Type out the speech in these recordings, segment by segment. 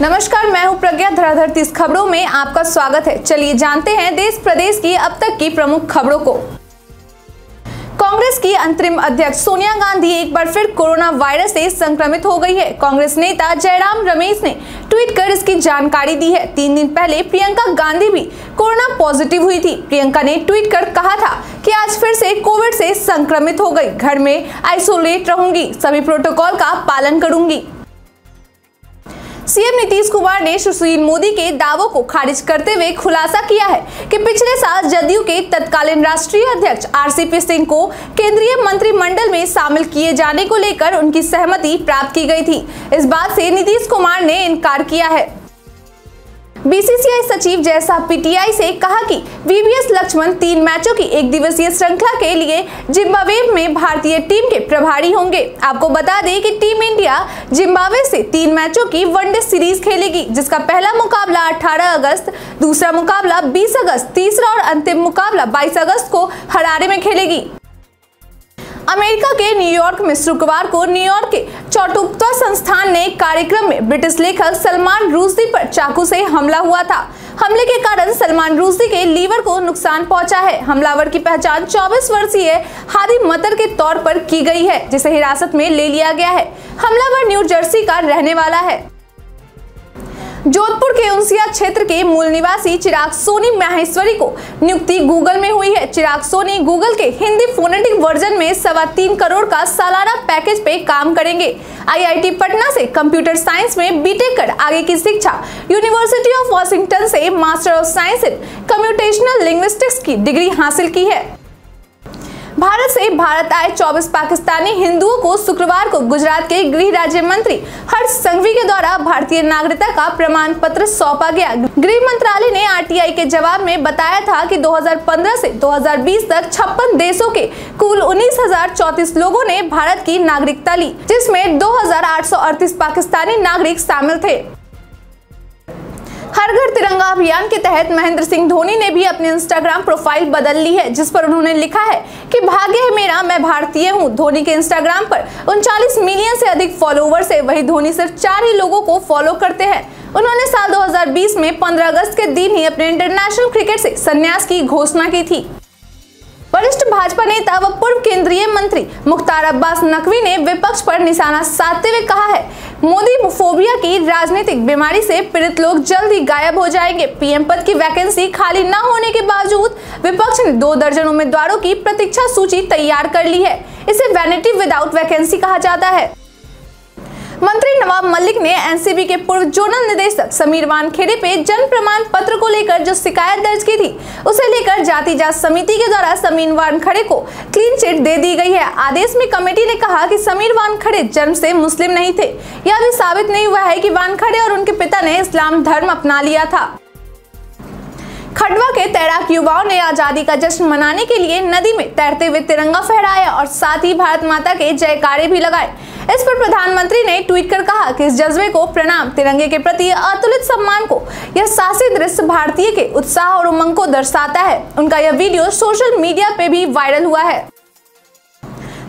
नमस्कार, मैं हूँ प्रज्ञा धराधर। तीस खबरों में आपका स्वागत है। चलिए जानते हैं देश प्रदेश की अब तक की प्रमुख खबरों को। कांग्रेस की अंतरिम अध्यक्ष सोनिया गांधी एक बार फिर कोरोना वायरस से संक्रमित हो गई है। कांग्रेस नेता जयराम रमेश ने ट्वीट कर इसकी जानकारी दी है। तीन दिन पहले प्रियंका गांधी भी कोरोना पॉजिटिव हुई थी। प्रियंका ने ट्वीट कर कहा था कि आज फिर से कोविड से संक्रमित हो गई। घर में आइसोलेट रहूँगी। सभी प्रोटोकॉल का पालन करूँगी। सीएम नीतीश कुमार ने सुशील मोदी के दावों को खारिज करते हुए खुलासा किया है कि पिछले साल जदयू के तत्कालीन राष्ट्रीय अध्यक्ष आरसीपी सिंह को केंद्रीय मंत्रिमंडल में शामिल किए जाने को लेकर उनकी सहमति प्राप्त की गई थी। इस बात से नीतीश कुमार ने इनकार किया है। बीसीसीआई सचिव जैसा पीटीआई से कहा कि वीवीएस लक्ष्मण तीन मैचों की एक दिवसीय श्रृंखला के लिए जिम्बाब्वे में भारतीय टीम के प्रभारी होंगे। आपको बता दें कि टीम इंडिया जिम्बाब्वे से तीन मैचों की वनडे सीरीज़ खेलेगी, जिसका पहला मुकाबला 18 अगस्त, दूसरा मुकाबला 20 अगस्त, तीसरा और अंतिम मुकाबला 22 अगस्त को हरारे में खेलेगी। अमेरिका के न्यूयॉर्क में शुक्रवार को न्यूयॉर्क के चौटुक्ता संस्थान ने कार्यक्रम में ब्रिटिश लेखक सलमान रूसदी पर चाकू से हमला हुआ था। हमले के कारण सलमान रूसदी के लीवर को नुकसान पहुँचा है। हमलावर की पहचान 24 वर्षीय हादी मतर के तौर पर की गई है, जिसे हिरासत में ले लिया गया है। हमलावर न्यू जर्सी का रहने वाला है। जोधपुर के उनसिया क्षेत्र के मूल निवासी चिराग सोनी माहेश्वरी को नियुक्ति गूगल में हुई है। चिराग सोनी गूगल के हिंदी फोनेटिक वर्जन में सवा तीन करोड़ का सालाना पैकेज पे काम करेंगे। आईआईटी पटना से कंप्यूटर साइंस में बीटेक कर आगे की शिक्षा यूनिवर्सिटी ऑफ़ वॉशिंगटन से Master of Science in Computational Linguistics की डिग्री हासिल की है। भारत से भारत आए 24 पाकिस्तानी हिंदुओं को शुक्रवार को गुजरात के गृह राज्य मंत्री हर्ष संघवी के द्वारा भारतीय नागरिकता का प्रमाण पत्र सौंपा गया। गृह मंत्रालय ने आरटीआई के जवाब में बताया था कि 2015 से 2020 तक छप्पन देशों के कुल उन्नीस लोगों ने भारत की नागरिकता ली, जिसमें दो हज़ार आठ सौ अड़तीस पाकिस्तानी नागरिक शामिल थे। हर घर तिरंगा अभियान के तहत महेंद्र सिंह धोनी ने भी अपने इंस्टाग्राम प्रोफ़ाइल बदल ली है, जिस पर उन्होंने लिखा है कि, भाग्य है मेरा, मैं भारतीय हूँ। धोनी के इंस्टाग्राम पर उनचालीस मिलियन से अधिक फॉलोवर्स है। वही धोनी सिर्फ़ चार ही लोगों को फॉलो करते हैं। उन्होंने साल 2020 में 15 अगस्त के दिन ही अपने इंटरनेशनल क्रिकेट से संन्यास की घोषणा की थी। वरिष्ठ भाजपा नेता व पूर्व केंद्रीय मंत्री मुख्तार अब्बास नकवी ने विपक्ष पर निशाना साधते हुए कहा है मोदी फोबिया की राजनीतिक बीमारी से पीड़ित लोग जल्द ही गायब हो जाएँगे पीएम पद की वैकेंसी खाली न होने के बावजूद विपक्ष ने दो दर्जन उम्मीदवारों की प्रतीक्षा सूची तैयार कर ली है इसे वैनिटी विदाउट वैकेंसी कहा जाता है मंत्री नवाब मलिक ने एनसीबी के पूर्व जोनल निदेशक समीर वानखेड़े पे जन प्रमाण पत्र को लेकर जो शिकायत दर्ज की थी, उसे लेकर जाति जाँच समिति के द्वारा समीर वानखड़े को क्लीन चिट दे दी गई है। आदेश में कमेटी ने कहा कि समीर वानखड़े जन्म से मुस्लिम नहीं थे। यह भी साबित नहीं हुआ है कि वानखड़े और उनके पिता ने इस्लाम धर्म अपना लिया था। खंडवा के तैराक युवाओं ने आज़ादी का जश्न मनाने के लिए नदी में तैरते हुए तिरंगा फहराया और साथ ही भारत माता के जयकारे भी लगाए। इस पर प्रधानमंत्री ने ट्वीट कर कहा कि इस जज्बे को, प्रणाम तिरंगे के प्रति अतुलित सम्मान को, यह साहसी दृश्य भारतीय के उत्साह और उमंग को दर्शाता है। उनका यह वीडियो सोशल मीडिया पे भी वायरल हुआ है।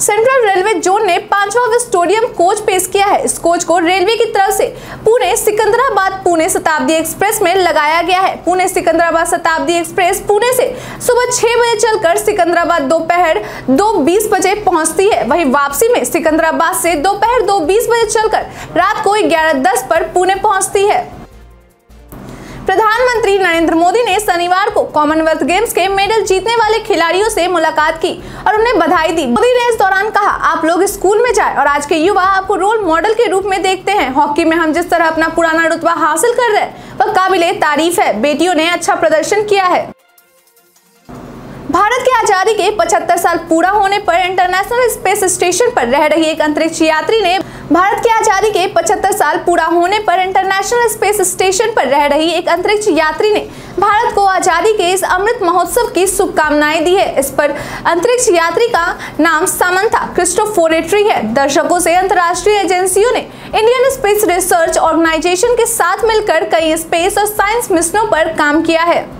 सेंट्रल रेलवे जोन ने पांचवा विस्टोरियम कोच पेश किया है। इस कोच को रेलवे की तरफ़ से पुणे सिकंदराबाद पुणे शताब्दी एक्सप्रेस में लगाया गया है। पुणे सिकंदराबाद शताब्दी एक्सप्रेस पुणे से सुबह छह बजे चलकर सिकंदराबाद दोपहर दो बीस बजे पहुँचती है। वहीं वापसी में सिकंदराबाद से दोपहर दो बीस बजे चलकर रात को ग्यारह दस पर पुणे पहुँचती है। प्रधानमंत्री नरेंद्र मोदी ने शनिवार को कॉमनवेल्थ गेम्स के मेडल जीतने वाले खिलाड़ियों से मुलाकात की और उन्हें बधाई दी। मोदी ने इस दौरान कहा, आप लोग स्कूल में जाए और आज के युवा आपको रोल मॉडल के रूप में देखते हैं। हॉकी में हम जिस तरह अपना पुराना रुतबा हासिल कर रहे हैं, वह काबिले तारीफ़ है। बेटियों ने अच्छा प्रदर्शन किया है। भारत की आज़ादी के 75 साल पूरा होने पर इंटरनेशनल स्पेस स्टेशन पर रह रही एक अंतरिक्ष यात्री ने भारत की आज़ादी के 75 साल पूरा होने पर इंटरनेशनल स्पेस स्टेशन पर रह रही एक अंतरिक्ष यात्री ने भारत को आज़ादी के इस अमृत महोत्सव की शुभकामनाएँ दी है। इस पर अंतरिक्ष यात्री का नाम सामंथा क्रिस्टोफोरेट्री है। दर्शकों से अंतर्राष्ट्रीय एजेंसियों ने इंडियन स्पेस रिसर्च ऑर्गेनाइजेशन के साथ मिलकर कई स्पेस और साइंस मिशनों पर काम किया है।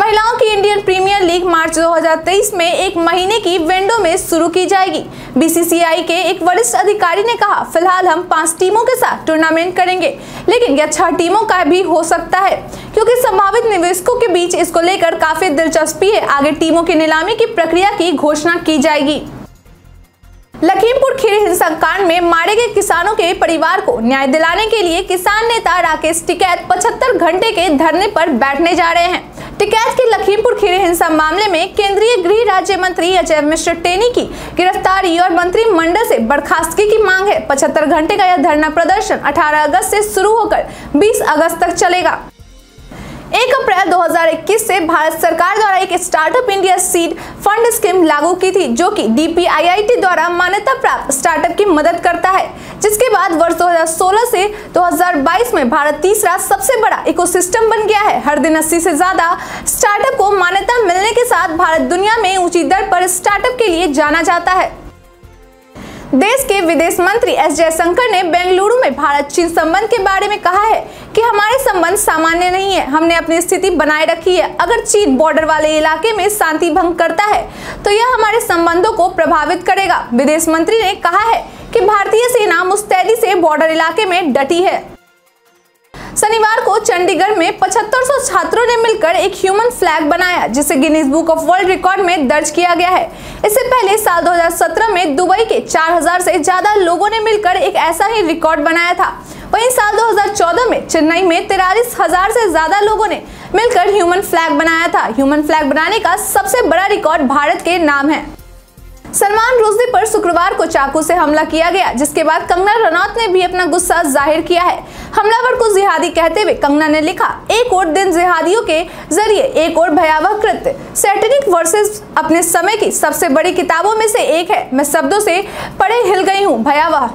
महिलाओं की इंडियन प्रीमियर लीग मार्च 2023 में एक महीने की विंडो में शुरू की जाएगी। बीसीसीआई के एक वरिष्ठ अधिकारी ने कहा, फ़िलहाल हम पाँच टीमों के साथ टूर्नामेंट करेंगे, लेकिन यह छह टीमों का भी हो सकता है, क्योंकि संभावित निवेशकों के बीच इसको लेकर काफ़ी दिलचस्पी है। आगे टीमों की नीलामी की प्रक्रिया की घोषणा की जाएगी। लखीमपुर खीरी हिंसाकांड में मारे गए किसानों के परिवार को न्याय दिलाने के लिए किसान नेता राकेश टिकैत 75 घंटे के धरने पर बैठने जा रहे हैं। टिकैत के लखीमपुर खीरी हिंसा मामले में केंद्रीय गृह राज्य मंत्री अजय मिश्र टेनी की गिरफ्तारी और मंत्रिमंडल से बर्खास्तगी की मांग है। पचहत्तर घंटे का यह धरना प्रदर्शन 18 अगस्त से शुरू होकर 20 अगस्त तक चलेगा। एक अप्रैल 2021 से भारत सरकार द्वारा एक Startup India Seed Fund Scheme लागू की थी, जो कि डीपीआईआईटी द्वारा मान्यता प्राप्त स्टार्टअप की मदद करता है। जिसके बाद वर्ष 2016 से 2022 में भारत तीसरा सबसे बड़ा इकोसिस्टम बन गया है। हर दिन 80 से ज़्यादा स्टार्टअप को मान्यता मिलने के साथ भारत दुनिया में ऊँची दर पर स्टार्टअप के लिए जाना जाता है। देश के विदेश मंत्री एस जयशंकर ने बेंगलुरु में भारत चीन संबंध के बारे में कहा है कि हमारे संबंध सामान्य नहीं है। हमने अपनी स्थिति बनाए रखी है। अगर चीन बॉर्डर वाले इलाके में शांति भंग करता है तो यह हमारे संबंधों को प्रभावित करेगा। विदेश मंत्री ने कहा है कि भारतीय सेना मुस्तैदी से बॉर्डर इलाके में डटी है। शनिवार को चंडीगढ़ में 7500 छात्रों ने मिलकर एक ह्यूमन फ्लैग बनाया, जिसे Guinness Book of World Record में दर्ज किया गया है। इससे पहले साल 2017 में दुबई के 4000 से ज़्यादा लोगों ने मिलकर एक ऐसा ही रिकॉर्ड बनाया था। वहीं साल 2014 में चेन्नई में तिरालीस हज़ार से ज़्यादा लोगों ने मिलकर ह्यूमन फ्लैग बनाया था। ह्यूमन फ्लैग बनाने का सबसे बड़ा रिकॉर्ड भारत के नाम है। सलमान रुश्दी पर शुक्रवार को चाकू से हमला किया गया, जिसके बाद कंगना रनौत ने भी अपना गुस्सा ज़ाहिर किया है। हमलावर को जिहादी कहते हुए कंगना ने लिखा, एक और दिन जिहादियों के ज़रिए, एक और भयावह कृत्य। सैटनिक वर्सेस अपने समय की सबसे बड़ी किताबों में से एक है। मैं शब्दों से पढ़े हिल गई हूँ, भयावह।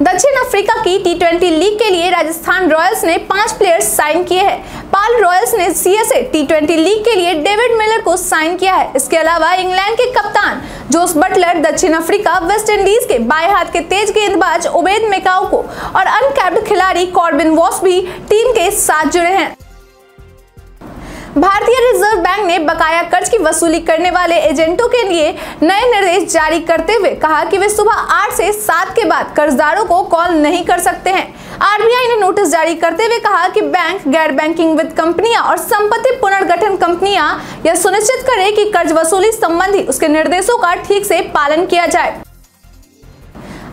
दक्षिण अफ्रीका की टी ट्वेंटी लीग के लिए राजस्थान रॉयल्स ने पाँच प्लेयर्स साइन किए हैं। पाल रॉयल्स ने सीएसए टी लीग के लिए डेविड मिलर को साइन किया है। इसके अलावा इंग्लैंड के कप्तान जोस बटलर दक्षिण अफ्रीका, वेस्ट इंडीज के बाएँ हाथ के तेज गेंदबाज उबेद मेकाओ को और अनकैप्ड खिलाड़ी कॉर्बिन वॉस भी टीम के साथ जुड़े हैं। भारतीय रिज़र्व बैंक ने बकाया कर्ज की वसूली करने वाले एजेंटों के लिए नए निर्देश जारी करते हुए कहा कि वे सुबह आठ से सात के बाद कर्जदारों को कॉल नहीं कर सकते हैं। आरबीआई ने नोटिस जारी करते हुए कहा कि बैंक, गैर बैंकिंग वित्त कंपनियाँ और संपत्ति पुनर्गठन कंपनियाँ यह सुनिश्चित करें कि कर्ज वसूली संबंधी उसके निर्देशों का ठीक से पालन किया जाए।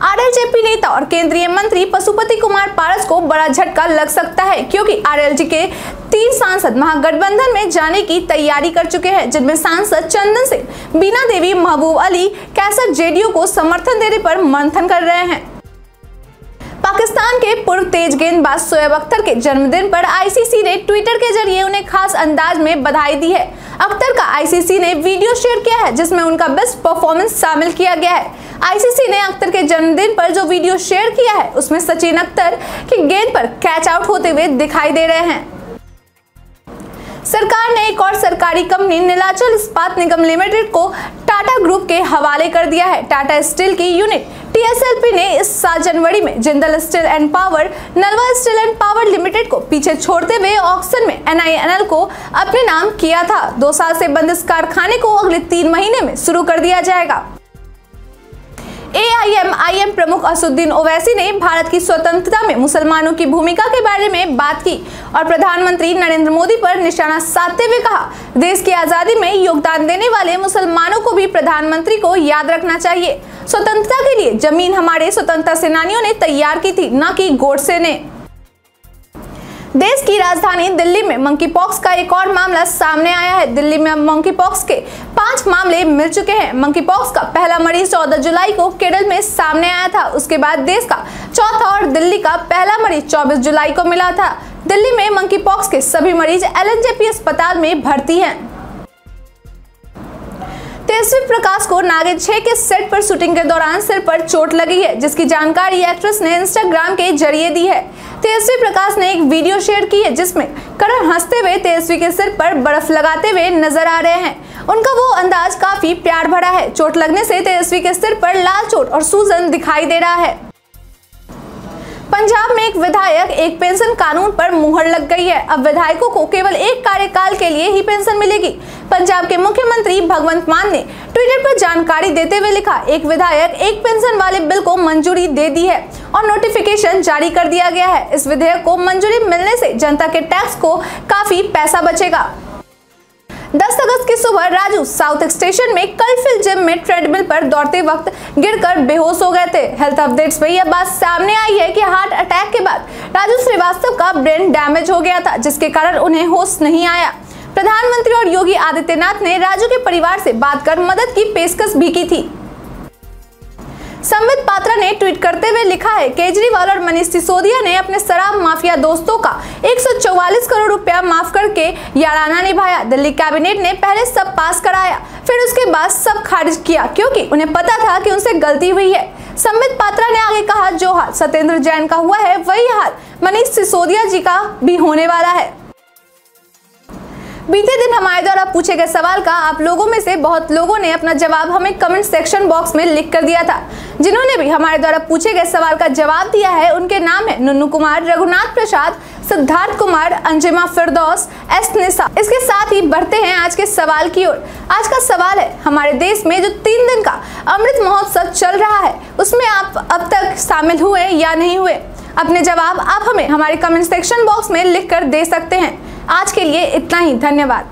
आरएलजेपी नेता और केंद्रीय मंत्री पशुपति कुमार पारस को बड़ा झटका लग सकता है, क्योंकि आरएलजी के तीन सांसद महागठबंधन में जाने की तैयारी कर चुके हैं, जिनमें सांसद चंदन सिंह, बीना देवी, महबूब अली, कैसर जेडीयू को समर्थन देने पर मंथन कर रहे हैं। पाकिस्तान के पूर्व तेज गेंदबाज शोएब अख्तर के जन्मदिन पर आईसीसी ने ट्विटर के ज़रिए उन्हें खास अंदाज में बधाई दी है। अख्तर का आईसीसी ने वीडियो शेयर किया है, जिसमें उनका बेस्ट परफॉर्मेंस शामिल किया गया है। आईसीसी ने अख्तर के जन्मदिन पर जो वीडियो शेयर किया है, उसमें सचिन अख्तर की गेंद पर कैच आउट होते हुए दिखाई दे रहे हैं। सरकार ने एक और सरकारी कंपनी, नीलाचल इस्पात निगम लिमिटेड को टाटा ग्रुप के हवाले कर दिया है। टाटा स्टील की यूनिट टीएसएलपी ने इस साल जनवरी में Jindal steel and power, Nalwa steel and power limited को पीछे छोड़ते हुए ऑक्शन में एनआईएनएल को अपने नाम किया था। दो साल से बंद इस कारखाने को अगले तीन महीने में शुरू कर दिया जाएगा। एआईएमआईएम प्रमुख असुद्दीन ओवैसी ने भारत की स्वतंत्रता में मुसलमानों की भूमिका के बारे में बात की और प्रधानमंत्री नरेंद्र मोदी पर निशाना साधते हुए कहा, देश की आज़ादी में योगदान देने वाले मुसलमानों को भी प्रधानमंत्री को याद रखना चाहिए। स्वतंत्रता के लिए ज़मीन हमारे स्वतंत्रता सेनानियों ने तैयार की थी, न की गोडसे ने। देश की राजधानी दिल्ली में मंकी पॉक्स का एक और मामला सामने आया है। दिल्ली में मंकी पॉक्स के पाँच मामले मिल चुके हैं। मंकी पॉक्स का पहला मरीज़ 14 जुलाई को केरल में सामने आया था। उसके बाद देश का चौथा और दिल्ली का पहला मरीज़ 24 जुलाई को मिला था। दिल्ली में मंकी पॉक्स के सभी मरीज़ एल अस्पताल में भर्ती हैं। तेजस्वी प्रकाश को नागिन छह के सेट पर शूटिंग के दौरान सिर पर चोट लगी है, जिसकी जानकारी एक्ट्रेस ने इंस्टाग्राम के ज़रिए दी है। तेजस्वी प्रकाश ने एक वीडियो शेयर की है, जिसमें करण हँसते हुए तेजस्वी के सिर पर बर्फ़ लगाते हुए नज़र आ रहे हैं। उनका वो अंदाज काफ़ी प्यार भरा है। चोट लगने से तेजस्वी के सिर पर लाल चोट और सूजन दिखाई दे रहा है। पंजाब में एक विधायक एक पेंशन कानून पर मुहर लग गई है। अब विधायकों को केवल एक कार्यकाल के लिए ही पेंशन मिलेगी। पंजाब के मुख्यमंत्री भगवंत मान ने ट्विटर पर जानकारी देते हुए लिखा, एक विधायक एक पेंशन वाले बिल को मंजूरी दे दी है और नोटिफिकेशन जारी कर दिया गया है। इस विधेयक को मंजूरी मिलने से जनता के टैक्स को काफ़ी पैसा बचेगा। 10 अगस्त की सुबह राजू साउथ स्टेशन में कलफिल जिम में ट्रेडमिल पर दौड़ते वक्त गिरकर बेहोश हो गए थे। हेल्थ अपडेट्स में यह बात सामने आई है कि हार्ट अटैक के बाद राजू श्रीवास्तव का ब्रेन डैमेज हो गया था, जिसके कारण उन्हें होश नहीं आया। प्रधानमंत्री और योगी आदित्यनाथ ने राजू के परिवार से बात कर मदद की पेशकश भी की थी। संबित पात्रा ने ट्वीट करते हुए लिखा है, केजरीवाल और मनीष सिसोदिया ने अपने शराब माफिया दोस्तों का 144 करोड़ रुपया माफ़ करके याराना निभाया। दिल्ली कैबिनेट ने पहले सब पास कराया, फिर उसके बाद सब खारिज किया, क्योंकि उन्हें पता था कि उनसे गलती हुई है। संबित पात्रा ने आगे कहा, जो हाल सत्येंद्र जैन का हुआ है, वही हाल मनीष सिसोदिया जी का भी होने वाला है। बीते दिन हमारे द्वारा पूछे गए सवाल का आप लोगों में से बहुत लोगों ने अपना जवाब हमें कमेंट सेक्शन बॉक्स में लिख कर दिया था। जिन्होंने भी हमारे द्वारा पूछे गए सवाल का जवाब दिया है, उनके नाम है नुन्नू कुमार, रघुनाथ प्रसाद, सिद्धार्थ कुमार, अंजिमा फिरदौस, एस निशा इसके साथ ही बढ़ते हैं आज के सवाल की ओर। आज का सवाल है, हमारे देश में जो तीन दिन का अमृत महोत्सव चल रहा है, उसमें आप अब तक शामिल हुए या नहीं हुए? अपने जवाब आप हमें हमारे कमेंट सेक्शन बॉक्स में लिख कर दे सकते हैं। आज के लिए इतना ही धन्यवाद।